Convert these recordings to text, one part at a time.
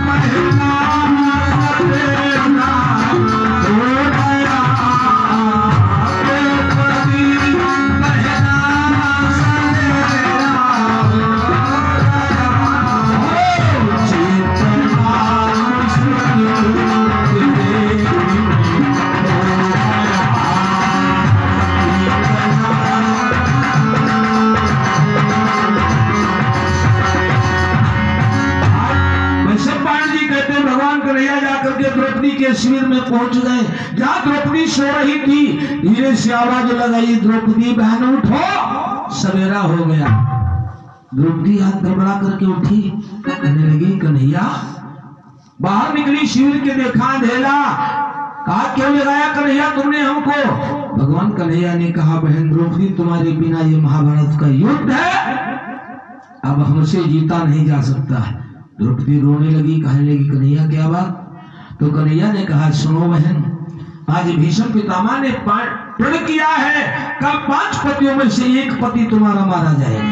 वैश्वपायन कन्हैया द्रौपदी के शिविर में पहुँच गए। जहाँ द्रौपदी सो रही थी, धीरे से आवाज़ लगाई, द्रौपदी बहन, उठो! सवेरा हो गया। द्रौपदी हाथ गड़बड़ा करके उठी। कहने लगी, कन्हैया, बाहर निकली, शिविर के देखा अंधेला कहा, क्यों लगाया कन्हैया तुमने हमको? भगवान कन्हैया ने कहा, बहन द्रौपदी, तुम्हारे बिना ये महाभारत का युद्ध है। अब हमसे जीता नहीं जा सकता। द्रौपदी रोने लगी, कहने लगी, कन्हैया, क्या बात? तो कन्हैया ने कहा, सुनो बहन, आज भीष्म पितामह ने प्रण किया है कल पाँच पतियों में से एक पति तुम्हारा मारा जाएगा।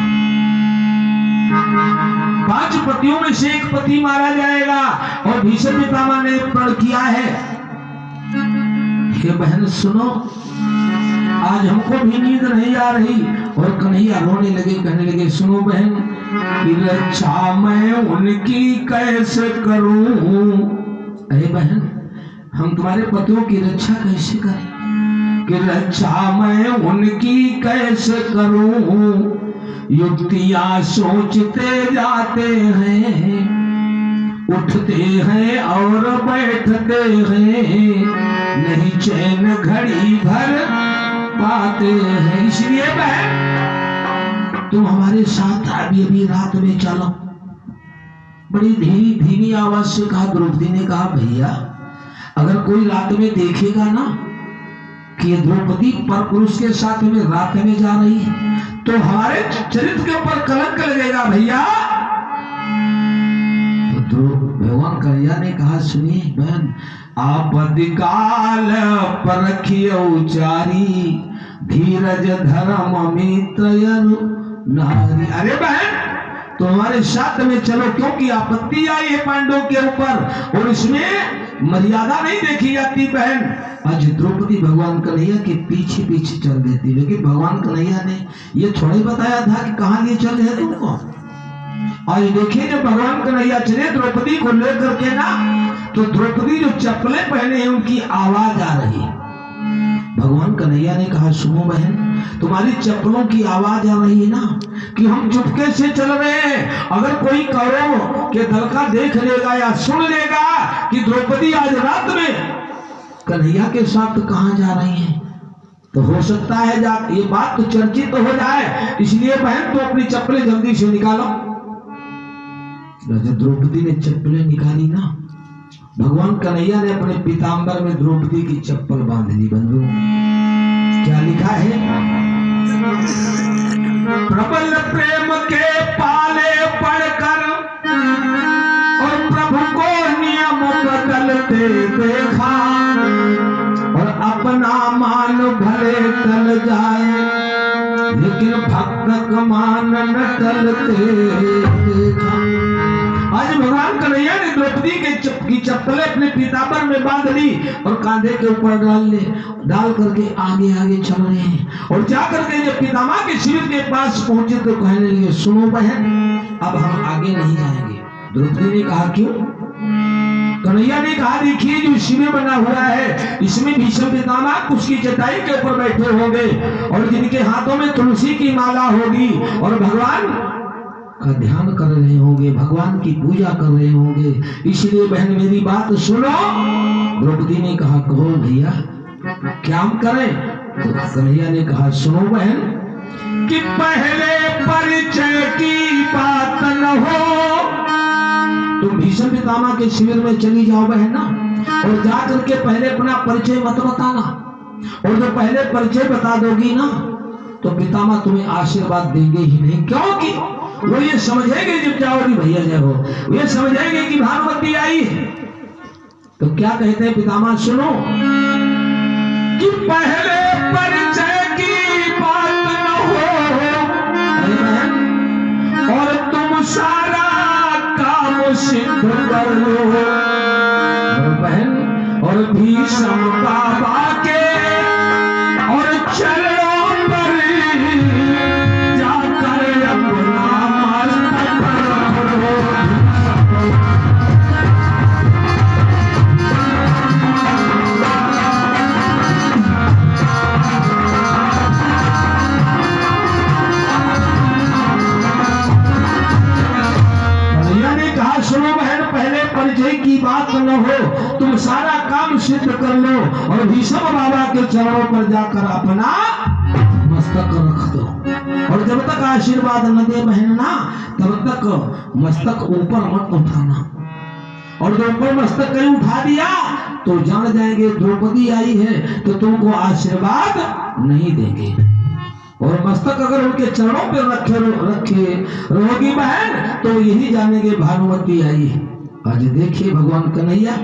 पाँच पतियों में से एक पति मारा जाएगा और भीष्म पितामह ने प्रण किया है। हे बहन, सुनो, आज हमको भी नींद नहीं आ रही। और कन्हैया रोने लगे, कहने लगे, सुनो बहन, कि रक्षा मैं उनकी कैसे करूँ? अरे बहन, हम तुम्हारे पतियों की रक्षा कैसे करें? कि रक्षा मैं उनकी कैसे करूँ? युक्तियाँ सोचते जाते हैं, उठते हैं और बैठते हैं, नहीं चैन घड़ी भर पाते हैं। इसलिए बहन, तुम हमारे साथ अभी अभी रात में चलो। बड़ी धीमी धीमी आवाज़ से कहा, द्रौपदी ने कहा, भैया, अगर कोई रात में देखेगा ना कि ये द्रौपदी पर पुरुष के साथ में रात में जा रही है तो हमारे चरित्र के ऊपर कलंक लगेगा, भैया. तो भगवान कन्हैया ने कहा, सुनिए बहन, आप काल पर उचारी धीरज, धर्म मित्र नारी। अरे बहन तो हमारे साथ में चलो, क्योंकि आपत्ति आई है पांडवों के ऊपर, और इसमें मर्यादा नहीं देखी जाती बहन। आज द्रौपदी भगवान कन्हैया के पीछे पीछे चल देती, लेकिन भगवान कन्हैया ने ये थोड़ी बताया था कि कहा लिए चल रहे तुमको। आज देखिए जब भगवान कन्हैया चले द्रौपदी को लेकर के ना तो द्रौपदी जो चप्पलें पहने हैं, उनकी आवाज़ आ रही। है भगवान कन्हैया ने कहा, सुनो बहन तुम्हारी चप्पलों की आवाज़ आ रही है ना कि हम चुपके से चल रहे हैं? अगर कोई कौरव के दल का देख लेगा या सुन लेगा कि द्रौपदी आज रात में कन्हैया के साथ कहा जा रही है? तो हो सकता है जा, ये बात तो चर्चित तो हो जाए। इसलिए बहन तो अपनी चप्पलें जल्दी से निकालो। राजा द्रौपदी ने चप्पलें निकाली ना। भगवान कन्हैया ने अपने पीताम्बर में द्रौपदी की चप्पल बाँध ली बंधु। लिखा है। प्रबल प्रेम के पाले पढ़कर और प्रभु को नियम बदलते देखा और अपना मान भले टल जाए, लेकिन भक्त मान न टलते देखा। आज भगवान कन्हैया ने द्रौपदी के चप, की चप्पलें अपने पीताम्बर में बाँध ली और कांधे के ऊपर डाल ले डाल करके आगे आगे चल रहे हैं। और जा करके जब पितामह के शिविर के पास पहुँचे तो कहने लगे सुनो बहन अब हम आगे नहीं जाएँगे। द्रौपदी ने कहा क्यों? कन्हैया ने कहा देखिए जो शिविर बना हुआ है इसमें भीष्म पितामह उसकी चटाई के ऊपर बैठे होंगे और जिनके हाथों में तुलसी की माला होगी और भगवान का ध्यान कर रहे होंगे, भगवान की पूजा कर रहे होंगे। इसलिए बहन, मेरी बात सुनो। द्रौपदी ने कहा, कहो भैया, क्या हम करें? तो कन्हैया ने कहा, सुनो बहन, कि पहले परिचय की बात न हो। तुम भीष्म पितामह के शिविर में चली जाओ बहन, ना। और जा करके पहले अपना परिचय मत बताना। और जो पहले परिचय बता दोगी, ना तो पितामह तुम्हें आशीर्वाद देंगे ही नहीं। क्योंकि वो ये समझेंगे जब भैया जय हो। ये समझेंगे कि भानुमती आई। तो क्या कहते हैं पितामह, सुनो। कि पहले परिचय की बात न हो। और तुम सारा काम सिद्ध कर लो। बहन, और भीषम बाबा के सिद्ध कर लो और भीषम बाबा के चरणों पर जाकर अपना मस्तक रख दो। और जब तक आशीर्वाद न दे बहन ना तब तक मस्तक ऊपर मत उठाना। और जब ऊपर मस्तक कहीं उठा दिया तो जान जाएँगे, द्रौपदी आई है तो तुमको आशीर्वाद नहीं देंगे। और मस्तक अगर उनके चरणों पर रखे रखे रहोगी बहन तो यही जानेंगे, भानुमती आई है। आज देखिए भगवान कन्हैया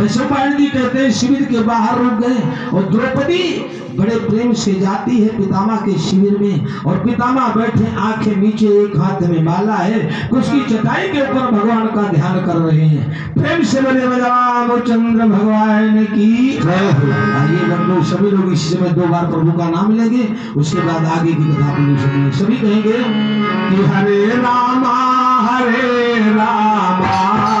वैष्णव जी कहते हैं, शिविर के बाहर रुक गए और द्रौपदी बड़े प्रेम से जाती है पितामा के शिविर में और पितामा बैठे आँखें नीचे एक हाथ में माला है उसकी चटाई के ऊपर भगवान का ध्यान कर रहे हैं। प्रेम से बोले रामचंद्र भगवान की आइए बंधु, सभी लोग इस समय दो बार प्रभु का नाम लेंगे, उसके बाद आगे की कथा अपनी सुनिए। सभी कहेंगे, कि हरे रामा हरे रामा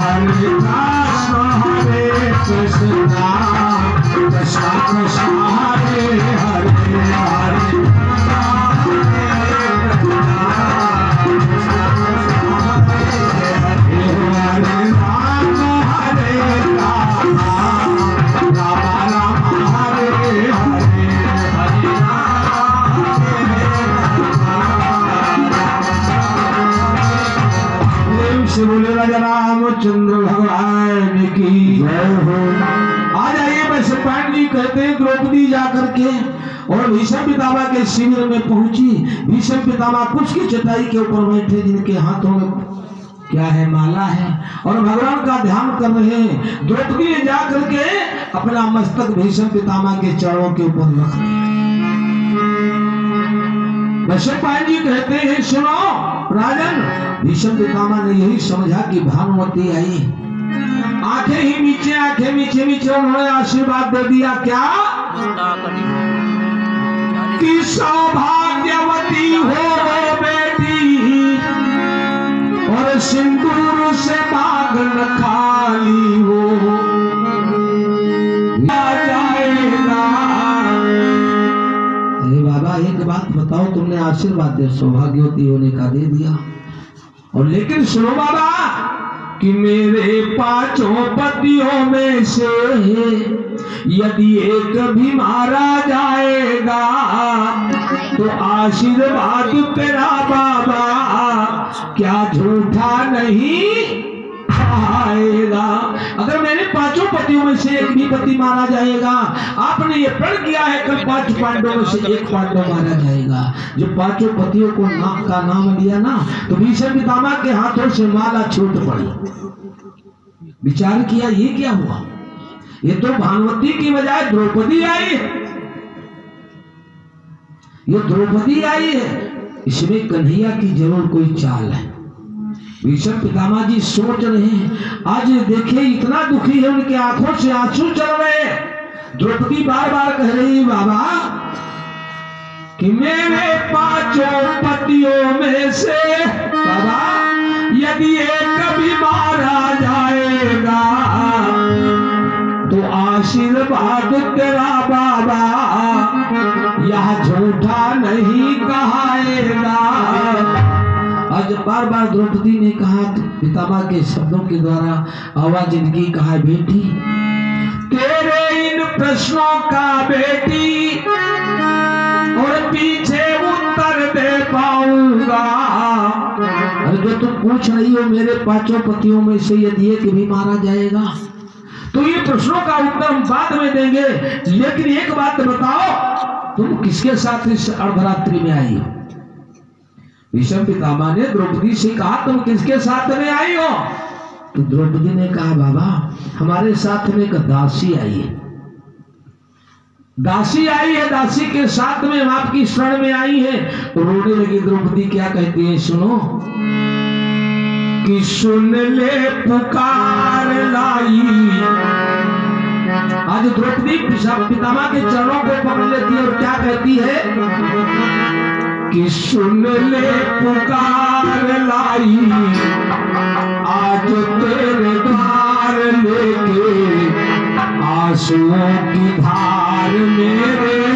हरे रामचंद्र भगवान की जय हो। आ जाइए पांड जी कहते हैं, द्रौपदी जाकर के और भीषम पितामह के शिविर में पहुँची। भीषम पितामह कुछ की चटाई के ऊपर बैठे, जिनके हाथों में क्या है, माला है, और भगवान का ध्यान कर रहे हैं। द्रौपदी ने जाकर के अपना मस्तक भीषम पितामह के चरणों के ऊपर रख दिया वैश्वपायन जी कहते हैं, सुनो, राजन, भीषम पितामह ने यही समझा कि भानुमती आई। आँखें ही नीचे, आँखें नीचे नीचे, उन्होंने आशीर्वाद दे दिया। क्या? कि सौभाग्यवती हो बेटी। और सिंदूर से बागन खाली हो। बताओ तुमने आशीर्वाद दे सौभाग्यवती होने का दे दिया। और लेकिन सुनो बाबा, कि मेरे पाँचों पतियों में से यदि एक भी मारा जाएगा तो आशीर्वाद तेरा बाबा, क्या झूठा नहीं? आएगा। अगर मेरे पाँचों पतियों में से एक भी पति माना जाएगा, आपने ये प्रण किया है कल पाँच पांडवों में से एक पांडव मारा जाएगा। जब पाँचों पतियों को नाम का नाम लिया ना तो भीषण पितामा के हाथों से माला छूट पड़ी। विचार किया, ये क्या हुआ? ये तो भानुमती की बजाय द्रौपदी आई है। ये द्रौपदी आई है। इसमें कन्हैया की ज़रूर कोई चाल है। भीषण पितामा जी सोच रहे हैं, आज देखिए इतना दुखी है, उनके आँखों से आँसू चल रहे हैं। द्रौपदी बार बार कह रही बाबा कि मेरे पाँचों पतियों में से? बाबा, यदि एक भी मारा जाएगा तो आशीर्वाद तेरा बाबा, यह झूठा नहीं कहाएगा। आज बार बार द्रौपदी ने कहा पितामा के शब्दों के द्वारा आवाज़ इनकी कहा, बेटी, तेरे इन प्रश्नों का बेटी और पीछे उत्तर दे पाऊँगा। और जो तुम पूछ रही हो मेरे पाँचों पतियों में से यदि एक भी मारा जाएगा तो ये प्रश्नों का उत्तर हम बाद में देंगे। लेकिन एक बात बताओ, तुम किसके साथ इस अर्धरात्रि में आई हो? भीष्म पितामह ने द्रौपदी से कहा, तुम किसके साथ में आई हो? तो द्रौपदी ने कहा, बाबा, हमारे साथ में एक दासी आई है। दासी आई है, दासी के साथ में हम आपकी शरण में आई है। तो रोने लगी द्रौपदी, क्या कहती है, सुनो। कि सुन ले, पुकार लाई। आज द्रौपदी पितामा के चरणों को पकड़ लेती है और क्या कहती है? कि सुन ले पुकार लाई। आज तेरे द्वार लेके आंसुओं की धार मेरे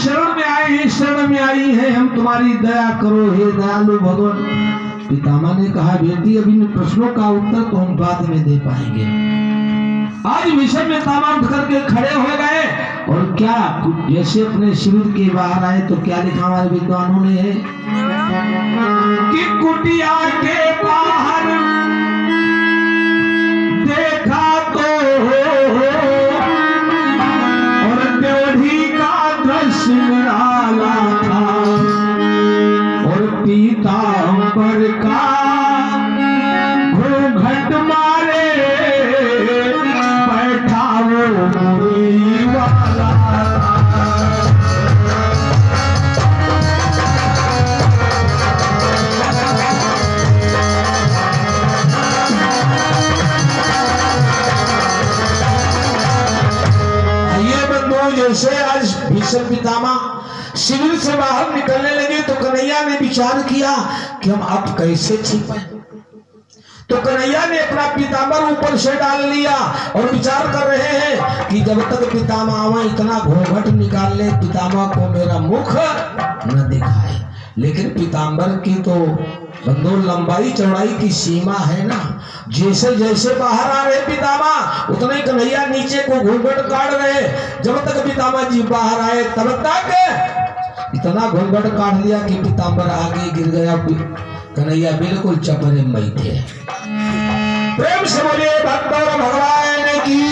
शरण में आए हैं, शरण में आई है, हम तुम्हारी दया करो, हे दयालु भगवान। पितामह ने कहा, बेटी, अभी इन प्रश्नों का उत्तर तो हम बाद में दे पाएँगे। आज विषय में तामा उठ करके खड़े हो गए और क्या जैसे अपने शिविर के बाहर आए तो क्या लिखा हमारे विद्वानों ने? है कि कुटिया के बाहर देखा तो हो, और ड्योढ़ी का दृश्य निराला था, और पीताम्बर का घूंघट मारे बैठा वो वाला भीष्म पितामह, शिविर से बाहर निकलने लगे तो कन्हैया ने विचार किया कि हम अब कैसे छिपे तो कन्हैया ने अपना पिताम्बर ऊपर से डाल लिया और विचार कर रहे हैं कि जब तक पितामा इतना घोघट निकाल ले पितामा को मेरा मुख न दिखाए। लेकिन पीताम्बर की तो बंधु लंबाई चौड़ाई की सीमा है ना? जैसे जैसे बाहर आ रहे पितामा उतने कन्हैया नीचे को घूंघट काट रहे। जब तक पितामा जी बाहर आए तब तक इतना घूंघट काट लिया कि पिताम्बर आगे गिर गया। कन्हैया बिल्कुल चपरे मई थे। प्रेम से बोलिए भक्त और भगवान की।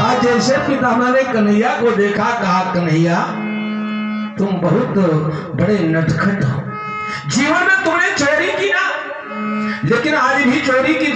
आज जैसे पितामा ने कन्हैया को देखा कहा कन्हैया तुम बहुत बड़े नटखट हो। जीवन में तुमने चोरी की ना, लेकिन आज भी चोरी की